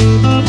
Música